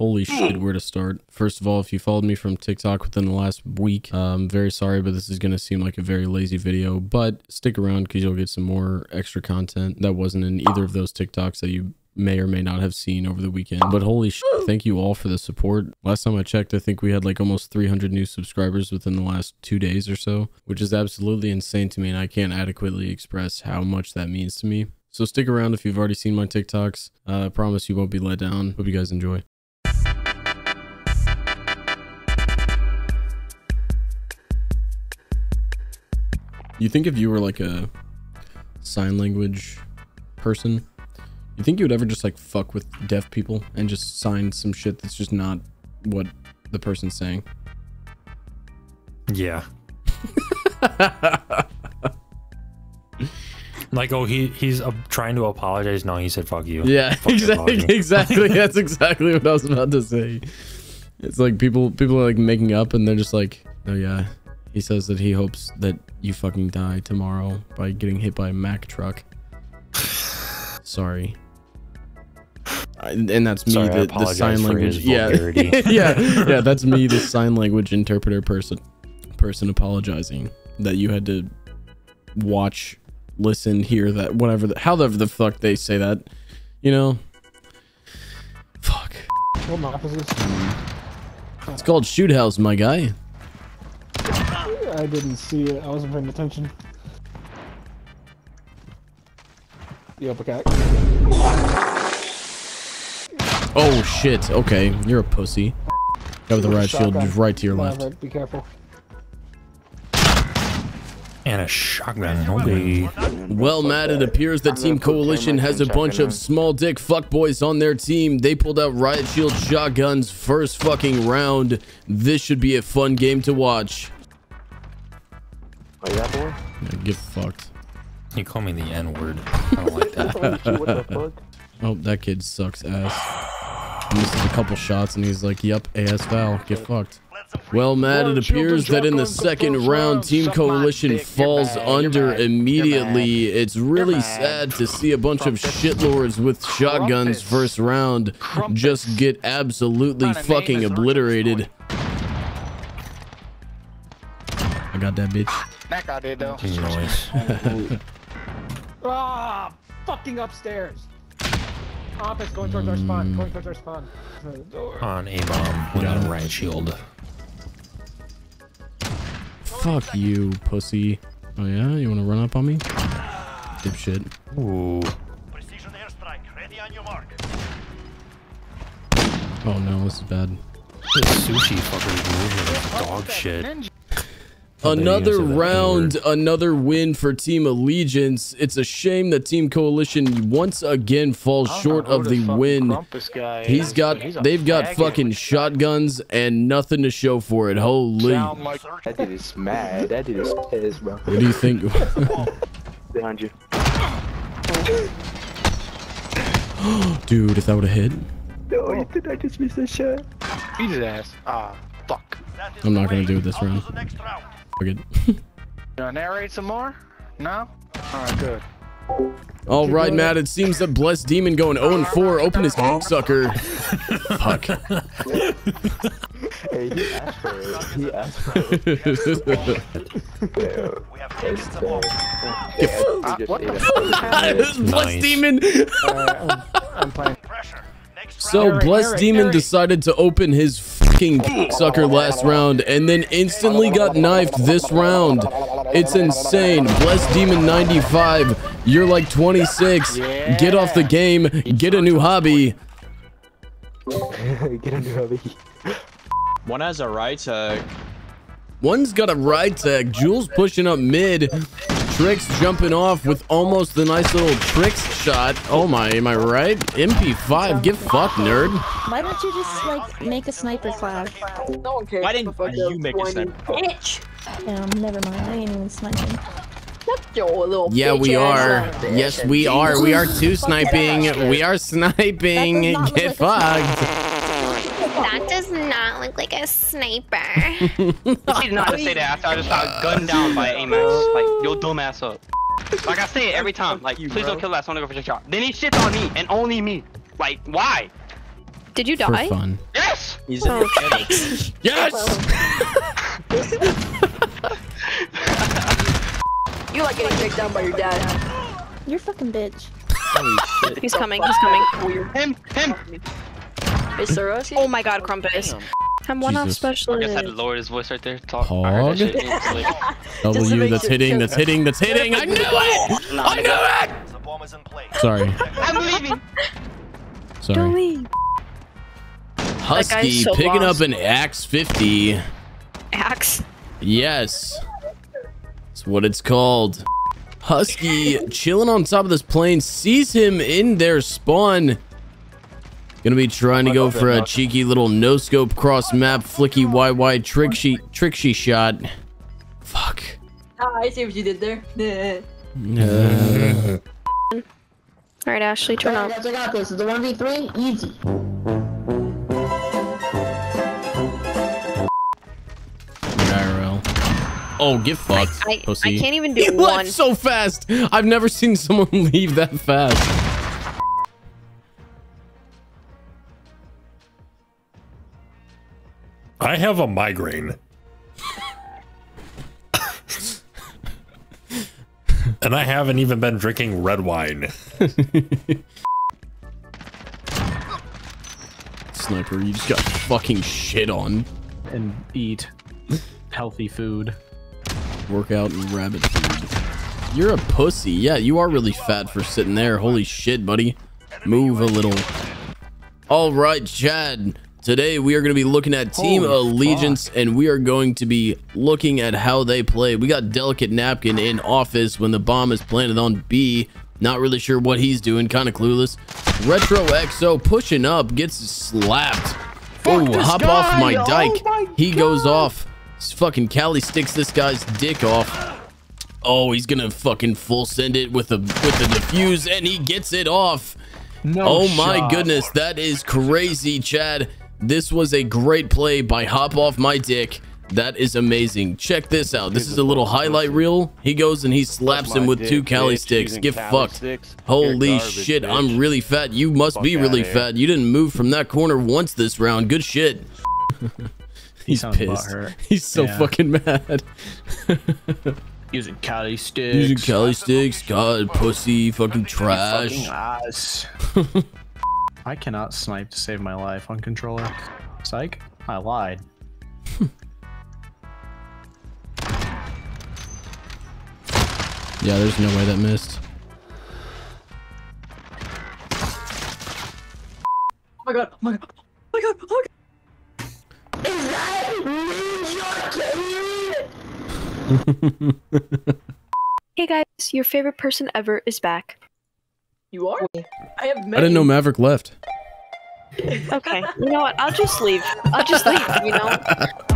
Holy shit, where to start? First of all, if you followed me from TikTok within the last week, I'm very sorry, but this is going to seem like a very lazy video. But stick around because you'll get some more extra content that wasn't in either of those TikToks that you may or may not have seen over the weekend. But holy shit, thank you all for the support. Last time I checked, I think we had like almost 300 new subscribers within the last two days or so, which is absolutely insane to me. And I can't adequately express how much that means to me. So stick around if you've already seen my TikToks. Uh, I promise you won't be let down. Hope you guys enjoy. You think if you were like a sign language person, you think you would ever just like fuck with deaf people and just sign some shit that's just not what the person's saying? Yeah. like, oh, he he's uh, trying to apologize. No, he said fuck you. Yeah, Fuck exactly. Exactly. That's exactly what I was about to say. It's like people people are like making up and they're just like, oh yeah. He says that he hopes that you fucking die tomorrow by getting hit by a Mack truck. Sorry. And that's me, Sorry, the, the sign language. Yeah, yeah, yeah. That's me, the sign language interpreter person, person apologizing that you had to watch, listen, hear that, whatever, the, however the fuck they say that, you know. Fuck. What map is this? It's called Shoot House, my guy. I didn't see it. I wasn't paying attention. The uppercut. Oh shit. Okay, you're a pussy. Guy with the right shield, just right to your Left, left. right, Be careful. And a shotgun. Okay. Well, Matt, it appears that Team Coalition has a bunch of small dick fuckboys on their team. They pulled out Riot Shield shotguns first fucking round. This should be a fun game to watch. Oh, yeah, boy? Yeah, get fucked. You call me the N word. I don't like that. what the fuck? Oh, that kid sucks ass. He misses a couple shots and he's like, yep, AS Val, get fucked. Well, Matt, it appears that in the second round, Team Coalition falls under immediately. It's really sad to see a bunch of shitlords with shotguns first round just get absolutely fucking obliterated. I got that bitch. That guy did though. Noise. Ah! Fucking upstairs! Office going towards our spawn. Going towards our spawn. On a bomb with a riot shield. Fuck you, pussy. Oh yeah, you wanna run up on me? Dipshit. Ooh. Precision airstrike, ready on your mark. Oh no, this is bad. This sushi fucker's moving dog shit. Another round, N-word. another win for Team Allegiance. It's a shame that Team Coalition once again falls short of the win. He's got, they've got fucking shotguns and nothing to show for it. Holy. Like That dude is mad. That dude is pissed, bro. What do you think? Behind you. Dude, if that would have hit, No, you did I just miss a shot? beat his ass. Ah, fuck. I'm not gonna do it this On to round. The next round. fuck it. You wanna narrate some more? No? Alright, good. All right, Matt. It seems that Blessed Demon going 0 and 4. Open his sucker. Fuck. Hey, he asked for it. He asked for it. Yeah. We have taken the bomb. What Blessed Demon. Alright, I'm, I'm playing. So Blessed Demon decided to open his fucking sucker last round and then instantly got knifed this round. It's insane. Blessed Demon 95. You're like 26. Get off the game. Get a new hobby. Get into hubby. One has a right tag. One's got a ride tag. Juuls pushing up mid. Trx jumping off with almost the nice little tricks shot. Oh my, am I right? MP5, get fucked, nerd. Why don't you just like make a sniper class? No one cares. Why didn't you make a sniper? Bitch. Um, never mind. I ain't even sniping. Yeah, we are. Yes, we are. We are too sniping. We are sniping. That does not Get look like fucked. That does not look like a sniper. He did not say that after I just got gunned down by AMAX. Like, yo, dumbass up. Like I say it every time. Like, you, please bro. don't kill that. I want to go for the shot. Then he shits on me and only me. Like, why? Did you die? for die? fun. Yes! He's in Oh, the Yes. You like getting kicked down by your dad. You're fucking bitch. Holy shit. He's coming. He's coming. Him! Him! Hey, Sarosi? Oh my god, Crumpass. I'm one off specialist. I specialist. guess I had to lower his voice right there. Talk. I heard that Pog. like, W. That's hitting. That's hitting. That's hitting. I knew it. I knew it. The bomb is in place. Sorry. I'm leaving! Don't Sorry. leave. Husky so picking lost. up an AX-50. Axe. Yes. That's what it's called. Husky chilling on top of this plane sees him in their spawn. Gonna be trying to go for a cheeky little no scope cross map flicky YY trick she trick shot. Fuck. Ah, I see what you did there. Uh, All right, Ashley, turn up. Guys, I got this. It's a 1v3. Easy. IRL. Oh, get fucked, I, I pussy. can't even do He one. left so fast. I've never seen someone leave that fast. I have a migraine. and I haven't even been drinking red wine. Sniper, you just got fucking shit on. And eat healthy food. Workout and rabbit food. You're a pussy. Yeah, you are really fat for sitting there. Holy shit, buddy. Move a little. All right, Chad. Today we are going to be looking at Team Holy Allegiance and we are going to be looking at how they play. We got Delicate Napkin in office when the bomb is planted on B. Not really sure what he's doing, kind of clueless. Retro XO pushing up, gets slapped. Oh, hop off my dike. he goes off. Fucking Kali sticks this guy's dick off. Oh, he's gonna fucking full send it with a with the defuse, and he gets it off. No oh my goodness, that is crazy, Chad. This was a great play by Hop Off My Dick. That is amazing. Check this out. This is a little highlight reel. He goes and he slaps him with two Kali sticks. Get fucked. Holy shit, I'm really fat. You must be really fat. You didn't move from that corner once this round. Good shit. He's pissed. He's so fucking mad. Using Kali sticks. Using Kali sticks, God, pussy, fucking trash. Fucking ass. I cannot snipe to save my life on controller. Psych. I lied. Yeah, there's no way that missed. Oh my god. Oh my god. Oh my god. Oh my god. Is that Ninja Hey guys, your favorite person ever is back. You are? I have I didn't know Maverick left. Okay, you know what? I'll just leave. I'll just leave, you know?